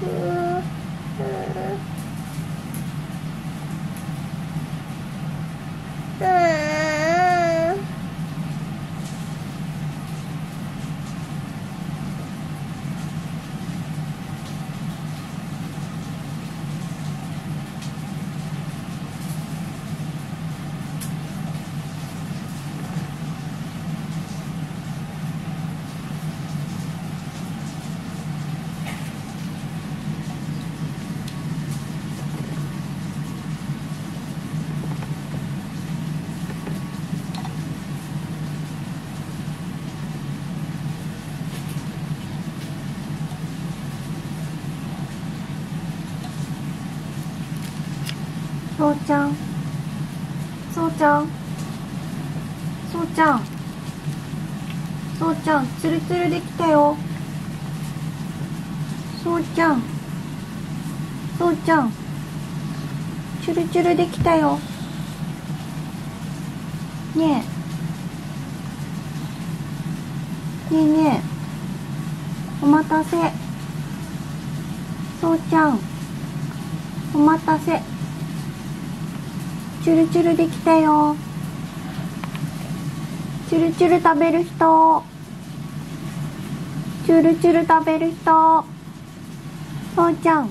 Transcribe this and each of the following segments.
Yeah. そうちゃん。そうちゃん。そうちゃん。そうちゃんつるつるできたよ。そうちゃん。そうちゃん。チュルチュルできたよ。ねえ。ねえねえ。お待たせ。そうちゃん。お待たせ。チュルチュルできたよ。チュルチュル食べる人。チュルチュル食べる人。そうちゃん。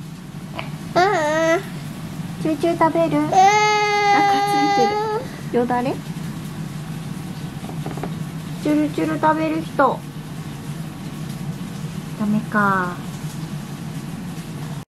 チュルチュル食べる？お腹ついてる。よだれ？チュルチュル食べる人。ダメか